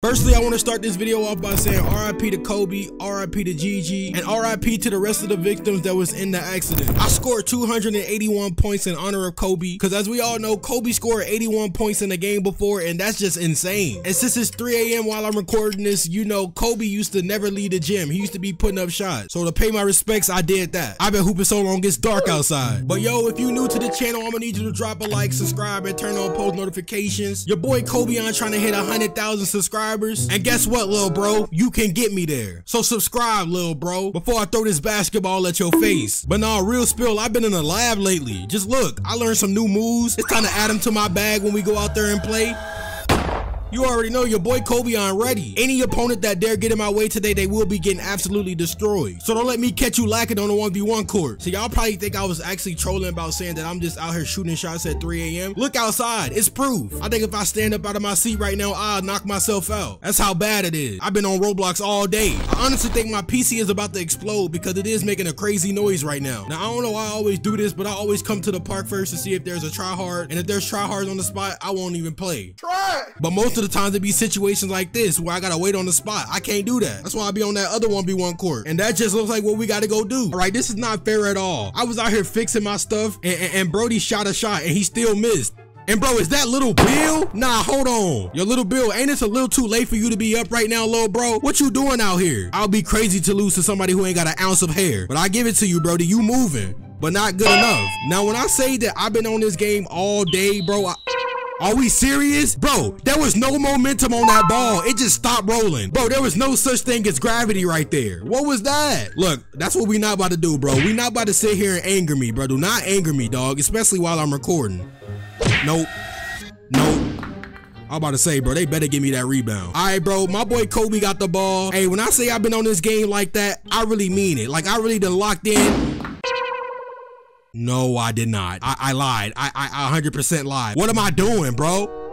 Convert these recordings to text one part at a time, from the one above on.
Firstly, I want to start this video off by saying RIP to Kobe, RIP to Gigi, and RIP to the rest of the victims that was in the accident. I scored 281 points in honor of Kobe, because as we all know, Kobe scored 81 points in the game before, and that's just insane. And since it's 3 a.m. while I'm recording this, you know, Kobe used to never leave the gym. He used to be putting up shots. So to pay my respects, I did that. I've been hooping so long, it's dark outside. But yo, if you're new to the channel, I'm gonna need you to drop a like, subscribe, and turn on post notifications. Your boy Colbion trying to hit 100,000 subscribers subscribers. And guess what, little bro? You can get me there. So subscribe, little bro, before I throw this basketball at your face. But nah, real spill, I've been in the lab lately. Just look, I learned some new moves. It's time to add them to my bag when we go out there and play. You already know your boy Colbion ready. Any opponent that dare get in my way today, they will be getting absolutely destroyed. So don't let me catch you lacking on the 1v1 court. So y'all probably think I was actually trolling about saying that I'm just out here shooting shots at 3 a.m. Look outside, it's proof. I think if I stand up out of my seat right now, I'll knock myself out. That's how bad it is. I've been on Roblox all day. I honestly think my PC is about to explode because it is making a crazy noise right now. Now, I don't know why I always do this, but I always come to the park first to see if there's a tryhard. And if there's tryhards on the spot, I won't even play. Try. But most of the times it be situations like this where I gotta wait on the spot. I can't do that. That's why I be on that other 1v1 court. And that just looks like what we gotta go do. All right, this is not fair at all. I was out here fixing my stuff and, and, and Brody shot a shot and he still missed. And bro, is that little Bill? Nah, hold on. Your little Bill, ain't it a little too late for you to be up right now, little bro? What you doing out here? I'll be crazy to lose to somebody who ain't got an ounce of hair. But I give it to you, Brody. You moving, but not good enough. Now, when I say that I've been on this game all day, bro, I are we serious? Bro, there was no momentum on that ball. It just stopped rolling. Bro, there was no such thing as gravity right there. What was that? Look, that's what we not about to do, bro. We not about to sit here and anger me, bro. Do not anger me, dog, especially while I'm recording. Nope. Nope. I'm about to say, bro, they better give me that rebound. All right, bro, my boy Kobe got the ball. Hey, when I say I've been on this game like that, I really mean it. Like, I really done locked in no, I did not. I, I lied. I, I 100% lied. What am I doing, bro?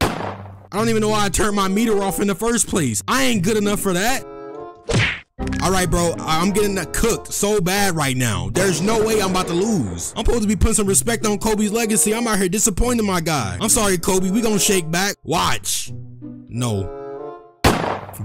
I don't even know why I turned my meter off in the first place. I ain't good enough for that. All right, bro, I'm getting cooked so bad right now. There's no way I'm about to lose. I'm supposed to be putting some respect on Kobe's legacy. I'm out here disappointing my guy. I'm sorry, Kobe. We gonna shake back. Watch. No.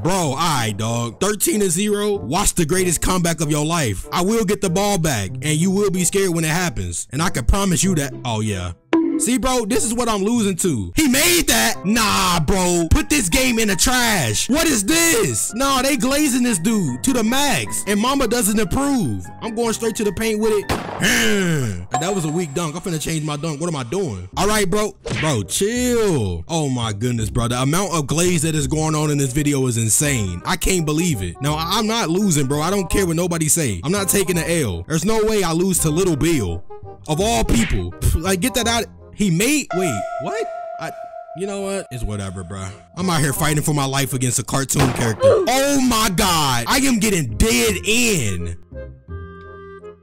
Bro, alright, dog. 13 to 0. Watch the greatest comeback of your life. I will get the ball back, and you will be scared when it happens. And I can promise you that. Oh, yeah. See, bro, this is what I'm losing to. He made that. Nah, bro. Put this game in the trash. What is this? Nah, they glazing this dude to the max. And mama doesn't approve. I'm going straight to the paint with it. that was a weak dunk. I'm finna change my dunk. What am I doing? All right, bro. Bro, chill. Oh my goodness, bro. The amount of glaze that is going on in this video is insane. I can't believe it. Now, I'm not losing, bro. I don't care what nobody say. I'm not taking the L. There's no way I lose to Little Bill. Of all people. Like, get that out. He made, wait, what? I, you know what? It's whatever, bro. I'm out here fighting for my life against a cartoon character. Oh my God. I am getting dead in.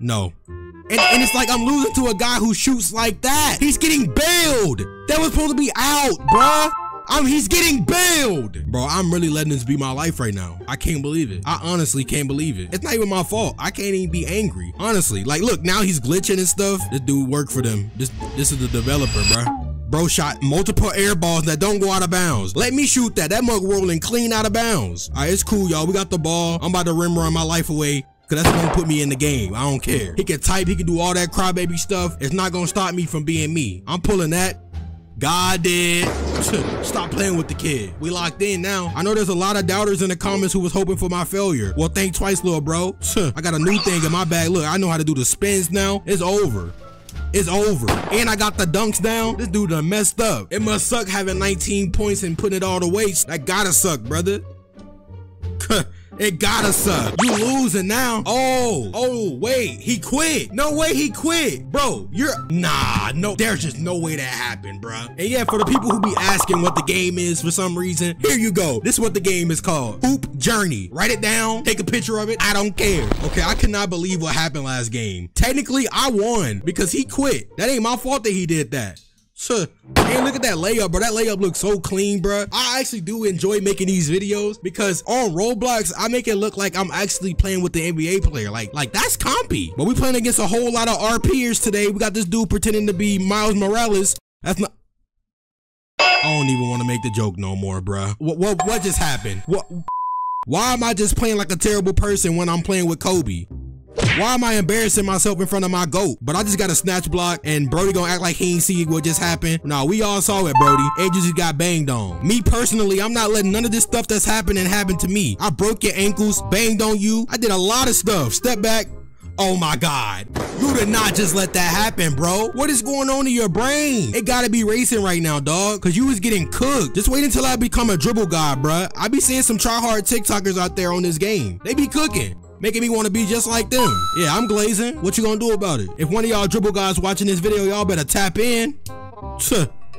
No. And, and it's like I'm losing to a guy who shoots like that. He's getting bailed. That was supposed to be out, bruh. I'm he's getting bailed. Bro, I'm really letting this be my life right now. I can't believe it. I honestly can't believe it. It's not even my fault. I can't even be angry. Honestly, like look, now he's glitching and stuff. This dude worked for them. This this is the developer, bro. Bro shot multiple air balls that don't go out of bounds. Let me shoot that. That mug rolling clean out of bounds. All right, it's cool, y'all. We got the ball. I'm about to rim run my life away. Cause that's gonna put me in the game. I don't care. He can type, he can do all that crybaby stuff. It's not gonna stop me from being me. I'm pulling that. God did. Stop playing with the kid. We locked in now. I know there's a lot of doubters in the comments who was hoping for my failure. Well, think twice, little bro. I got a new thing in my bag. Look, I know how to do the spins now. It's over. It's over. And I got the dunks down. This dude done messed up. It must suck having 19 points and putting it all to waste. That gotta suck, brother. It gotta suck. You losing now. Oh, oh, wait, he quit. No way he quit. Bro, you're, nah, no, there's just no way that happened, bro. And yeah, for the people who be asking what the game is for some reason, here you go. This is what the game is called. Hoop Journey. Write it down, take a picture of it. I don't care. Okay, I cannot believe what happened last game. Technically, I won because he quit. That ain't my fault that he did that. And look at that layup, bro. That layup looks so clean, bro. I actually do enjoy making these videos because on Roblox, I make it look like I'm actually playing with the NBA player. Like, like that's compy. But we playing against a whole lot of RPers today. We got this dude pretending to be Miles Morales. That's not I don't even want to make the joke no more, bruh. What, what, what just happened? What? Why am I just playing like a terrible person when I'm playing with Kobe? Why am I embarrassing myself in front of my GOAT? But I just got a snatch block and Brody gonna act like he ain't see what just happened. Nah, we all saw it, Brody. Edge just got banged on. Me personally, I'm not letting none of this stuff that's happening happen to me. I broke your ankles, banged on you. I did a lot of stuff. Step back. Oh my God. You did not just let that happen, bro. What is going on in your brain? It gotta be racing right now, dog, because you was getting cooked. Just wait until I become a dribble god, bruh. I be seeing some try-hard TikTokers out there on this game. They be cooking making me want to be just like them. Yeah, I'm glazing. What you gonna do about it? If one of y'all dribble guys watching this video, y'all better tap in.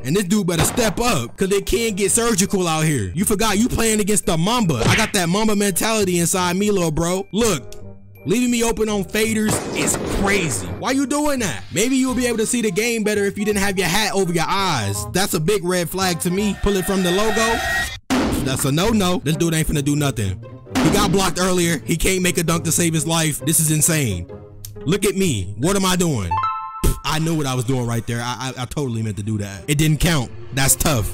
And this dude better step up, cause it can get surgical out here. You forgot you playing against the Mamba. I got that Mamba mentality inside me, little bro. Look, Leaving me open on faders is crazy. Why you doing that? Maybe you'll be able to see the game better if you didn't have your hat over your eyes. That's a big red flag to me. Pull it from the logo. That's a no-no. This dude ain't finna do nothing. He got blocked earlier. He can't make a dunk to save his life. This is insane. Look at me. What am I doing? I knew what I was doing right there. I, I, I totally meant to do that. It didn't count. That's tough.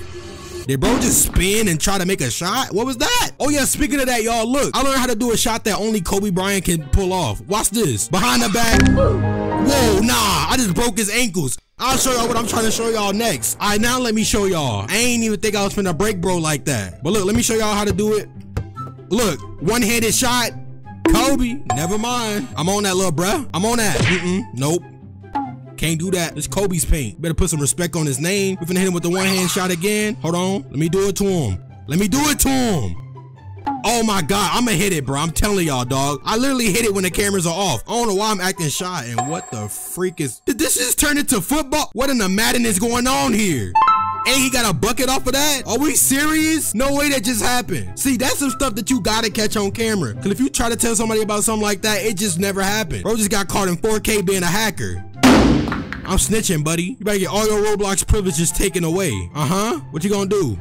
Did bro just spin and try to make a shot? What was that? Oh yeah, speaking of that, y'all, look. I learned how to do a shot that only Kobe Bryant can pull off. Watch this. Behind the back. Whoa, nah. I just broke his ankles. I'll show y'all what I'm trying to show y'all next. All right, now let me show y'all. I ain't even think I was finna break bro like that. But look, let me show y'all how to do it. Look, one-handed shot. Kobe, never mind. I'm on that little bruh. I'm on that. Mm-mm, nope. Can't do that. It's Kobe's paint. Better put some respect on his name. We finna hit him with the one hand shot again. Hold on. Let me do it to him. Let me do it to him. Oh my God, I'ma hit it, bro. I'm telling y'all, dog. I literally hit it when the cameras are off. I don't know why I'm acting shy and what the freak is. Did this just turn into football? What in the Madden is going on here? And he got a bucket off of that? Are we serious? No way that just happened. See, that's some stuff that you gotta catch on camera. Cause if you try to tell somebody about something like that, it just never happened. Bro just got caught in 4K being a hacker. I'm snitching, buddy. You better get all your Roblox privileges taken away. Uh-huh. What you gonna do?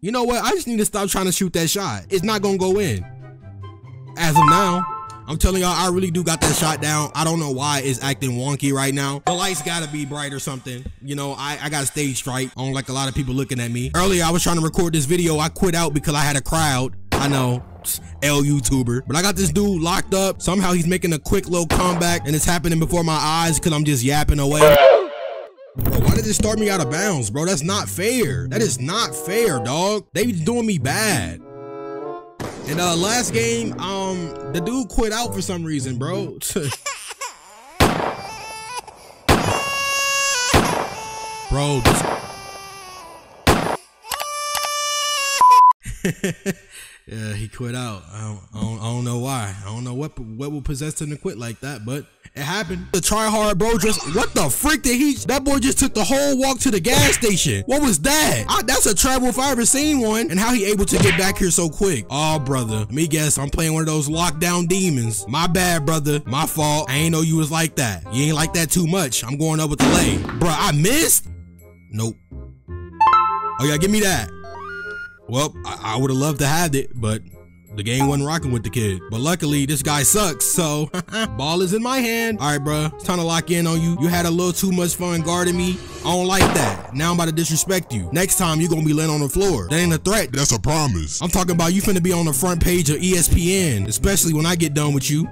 You know what? I just need to stop trying to shoot that shot. It's not gonna go in. As of now, I'm telling y'all, I really do got that shot down. I don't know why it's acting wonky right now. The lights gotta be bright or something. You know, I, I got stage fright. I don't like a lot of people looking at me. Earlier, I was trying to record this video. I quit out because I had a crowd. I know. L YouTuber. But I got this dude locked up. Somehow he's making a quick little comeback and it's happening before my eyes because I'm just yapping away. Bro, why did it start me out of bounds, bro? That's not fair. That is not fair, dog. They doing me bad. And uh last game, um, the dude quit out for some reason, bro. bro, Yeah, he quit out. I don't, I don't, I don't know why. I don't know what what will possess him to quit like that, but it happened. The try hard bro just what the freak did he? That boy just took the whole walk to the gas station. What was that? I, that's a travel if I ever seen one. And how he able to get back here so quick? Oh, brother. Let me guess. I'm playing one of those lockdown demons. My bad, brother. My fault. I ain't know you was like that. You ain't like that too much. I'm going up with the lay. Bro, I missed? Nope. Oh yeah, give me that. Well, I, I would have loved to have it, but the game wasn't rocking with the kid. But luckily, this guy sucks, so ball is in my hand. All right, bro, it's time to lock in on you. You had a little too much fun guarding me. I don't like that. Now I'm about to disrespect you. Next time, you're gonna be laying on the floor. That ain't a threat. That's a promise. I'm talking about you finna be on the front page of ESPN, especially when I get done with you.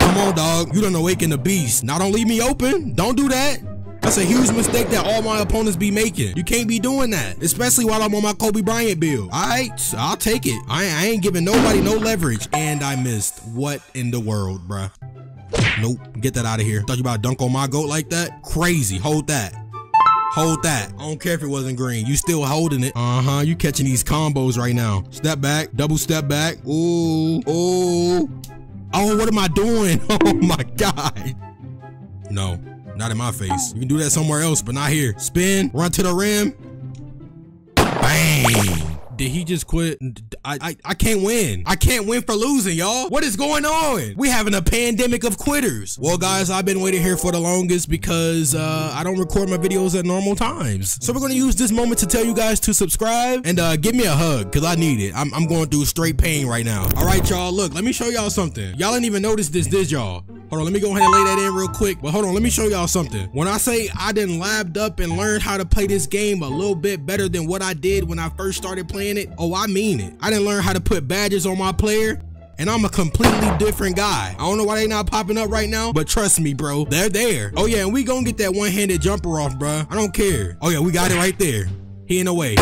Come on, dog. You done awaken the beast. Now don't leave me open. Don't do that. That's a huge mistake that all my opponents be making. You can't be doing that, especially while I'm on my Kobe Bryant build. All right, I'll take it. I, I ain't giving nobody no leverage, and I missed. What in the world, bruh? Nope, get that out of here. Thought you about dunk on my goat like that? Crazy, hold that. Hold that. I don't care if it wasn't green. You still holding it. Uh-huh. You catching these combos right now. Step back. Double step back. Ooh. Ooh. Oh, what am I doing? Oh my God. No. Not in my face. You can do that somewhere else, but not here. Spin, run to the rim. Bang. Did he just quit? I, I, I can't win. I can't win for losing, y'all. What is going on? We having a pandemic of quitters. Well, guys, I've been waiting here for the longest because uh, I don't record my videos at normal times. So we're gonna use this moment to tell you guys to subscribe and uh, give me a hug because I need it. I'm, I'm going through straight pain right now. All right, y'all. Look, let me show y'all something. Y'all didn't even notice this, did y'all? Hold on, let me go ahead and lay that in real quick. But hold on, let me show y'all something. When I say I didn't labbed up and learned how to play this game a little bit better than what I did when I first started playing it, oh, I mean it. I didn't learn how to put badges on my player and I'm a completely different guy. I don't know why they not popping up right now, but trust me, bro, they're there. Oh yeah, and we gonna get that one-handed jumper off, bro. I don't care. Oh yeah, we got it right there. He in the way.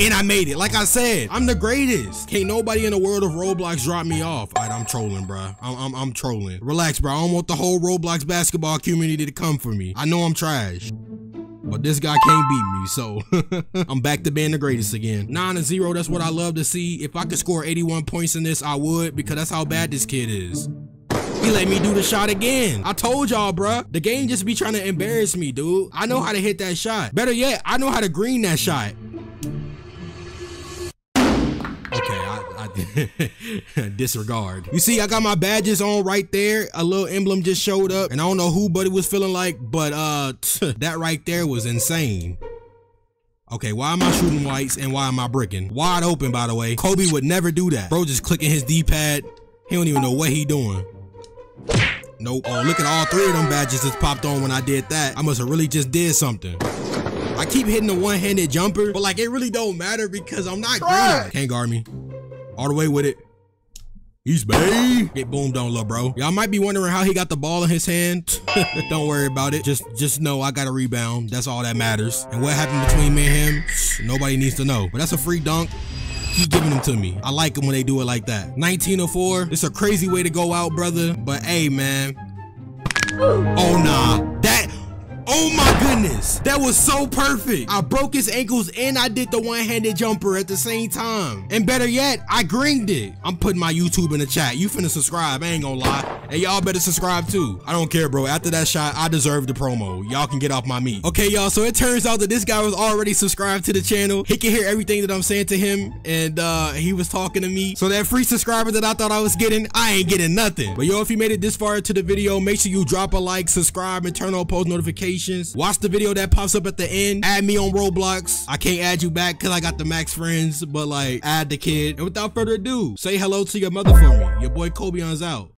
And I made it. Like I said, I'm the greatest. Can't nobody in the world of Roblox drop me off. All right, I'm trolling, bro. I'm, I'm, I'm trolling. Relax, bro. I don't want the whole Roblox basketball community to come for me. I know I'm trash. But this guy can't beat me, so I'm back to being the greatest again. 9 to 0, that's what I love to see. If I could score 81 points in this, I would, because that's how bad this kid is. He let me do the shot again. I told y'all, bruh. The game just be trying to embarrass me, dude. I know how to hit that shot. Better yet, I know how to green that shot. disregard. You see, I got my badges on right there. A little emblem just showed up, and I don't know who Buddy was feeling like, but uh, that right there was insane. Okay, why am I shooting whites and why am I bricking? Wide open, by the way. Kobe would never do that. Bro just clicking his D-pad. He don't even know what he doing. Nope. Oh, look at all three of them badges that's popped on when I did that. I must have really just did something. I keep hitting the one-handed jumper, but like it really don't matter because I'm not green. Can't guard me. All the way with it. He's bay. Get boomed on, little bro. Y'all might be wondering how he got the ball in his hand. Don't worry about it. Just just know I got a rebound. That's all that matters. And what happened between me and him, nobody needs to know. But that's a free dunk. Keep giving them to me. I like them when they do it like that. 1904. It's a crazy way to go out, brother. But hey, man. Oh, nah. That Oh my goodness. That was so perfect. I broke his ankles and I did the one-handed jumper at the same time. And better yet, I greened it. I'm putting my YouTube in the chat. You finna subscribe, I ain't gonna lie. And y'all better subscribe too. I don't care, bro. After that shot, I deserve the promo. Y'all can get off my meat. Okay, y'all, so it turns out that this guy was already subscribed to the channel. He can hear everything that I'm saying to him, and uh, he was talking to me. So that free subscriber that I thought I was getting, I ain't getting nothing. But yo, if you made it this far into the video, make sure you drop a like, subscribe, and turn on post notifications notifications. Watch the video that pops up at the end. Add me on Roblox. I can't add you back because I got the max friends, but like add the kid. And without further ado, say hello to your mother for me. Your boy Colbion's out.